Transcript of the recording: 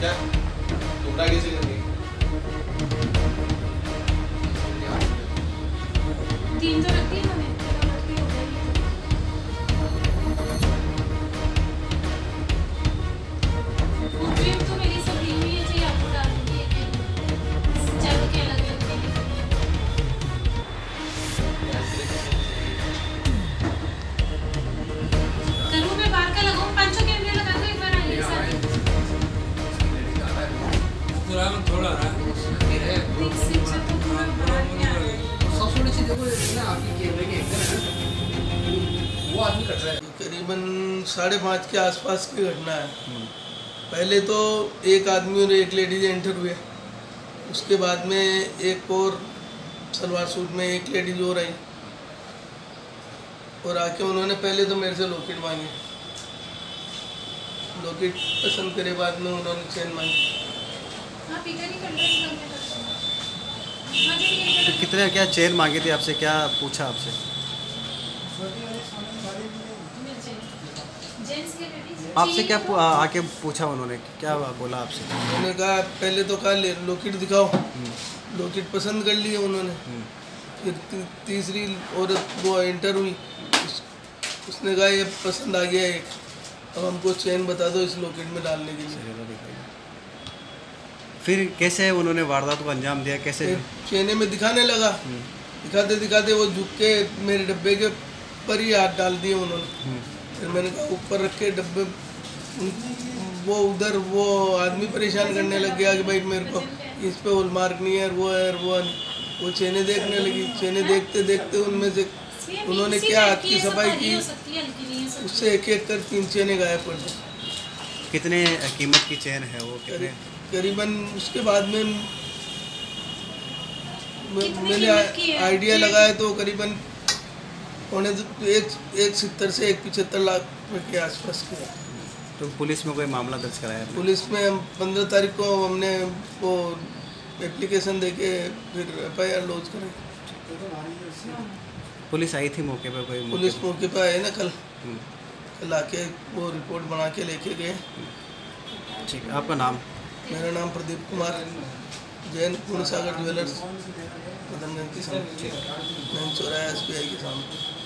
क्या टुकड़ा कैसे करनी तीन तो रखती है? में थोड़ा रहा करीबन साढ़े पाँच के आसपास की घटना है। पहले तो एक आदमी और एक लेडीज़ एंटर हुए। उसके बाद में एक और सलवार सूट में एक लेडीज़ और आई। और आके उन्होंने पहले तो मेरे से लॉकेट मांगी। लॉकेट पसंद करे बाद में उन्होंने चेन मांगी। तो कितने क्या चेन मांगी थी आपसे? क्या पूछा आपसे? आपसे क्या आके पूछा उन्होंने? क्या बोला आपसे? उन्होंने कहा पहले तो कहा लोकेट दिखाओ। लोकेट पसंद कर लिए उन्होंने। फिर ती, तीसरी औरत वो एंटर हुई। उस, उसने कहा ये पसंद आ गया एक। अब हमको चेन बता दो इस लोकेट में डालने के लिए। फिर कैसे उन्होंने वारदात को अंजाम दिया? कैसे? चेने में दिखाने लगा। दिखाते दिखाते वो झुक के मेरे डब्बे के पर ही हाथ डाल दिए उन्होंने। फिर मैंने कहा ऊपर रख के डब्बे वो उधर वो आदमी परेशान करने लग गया कि भाई मेरे को इस पे होल मार्क नहीं है वो है वो नहीं वो चेने देखने लगी। चेने देखते देखते उनमें से उन्होंने क्या हाथ की सफ़ाई की हो है हो उससे एक एक कर तीन चेने गायब कर दी कितने कीमत की चेन है वो? कितने? करीबन उसके बाद में मैंने? आइडिया लगाया तो करीबन पौने एक एक सत्तर से एक पिछहत्तर लाख रुपए के आसपास की है। तो पुलिस में कोई मामला दर्ज कराया पुलिस में हम पंद्रह तारीख को हमने वो एप्लीकेशन दे के फिर एफ़ आई आर लॉन्च करें। पुलिस आई थी मौके पर कोई? मौके पुलिस मौके पर आए ना कल। हम्म, कल आके वो रिपोर्ट बना के लेके गए। ठीक है आपका नाम? मेरा नाम प्रदीप कुमार, जैन गुणसागर ज्वेलर्स मदनगंज के सामने। नैन चौराया एस के सामने।